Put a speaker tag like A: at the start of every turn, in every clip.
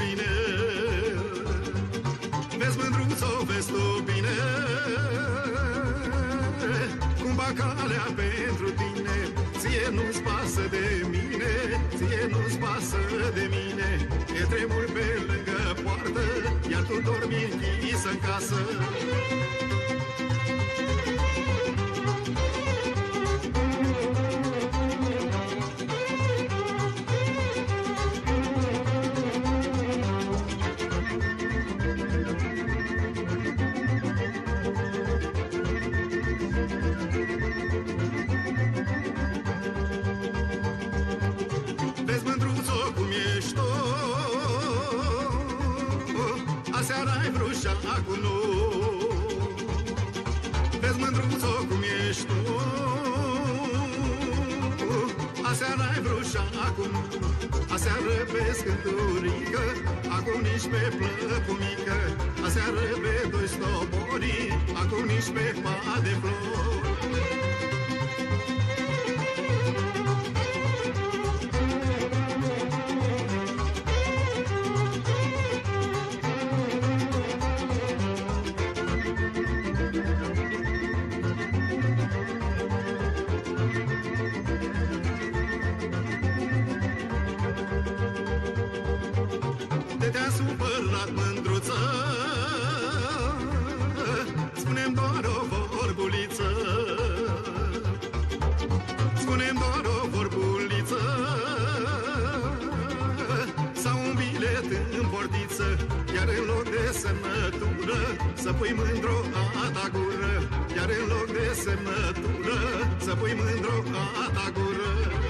A: bine. Vezi mândruțo, vezi tu bine. Cum bacalea pentru tine Ție nu-ți pasă de mine Ție nu-ți pasă de mine. E tremur pe lângă poartă Iar tu dormi închisă în casă Aseară ai vrut și acum nu Vezi mândruțo cum ești tu. Aseară ai vrut și acum nu Aseară pe scânturică Acum nici pe plăcumică. Aseară pe doi stobori Acum nici pe pa un bilet în portiță Iar în loc de semnătură Să pui mândro a ta gură. Iar în loc de semnătură Să pui mândro a ta gură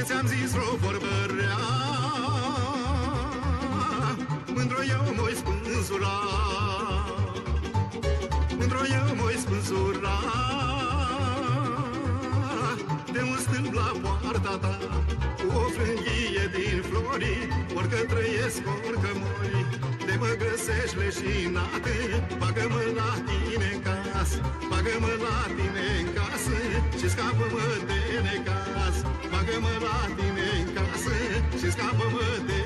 A: De ți-am zis o vorbă rea. Mândro eu mă spânzura. Mândro eu mă spânzura. De un stâlp la poarta ta Cu o frânghie din flori Orică trăiesc, orică mori De mă găsești leșinate Bagă-mă la tine în casă Bagă-mă la tine în casă Și scapă-mă de necaz Bagă-mă la tine în casă Și scapă-mă de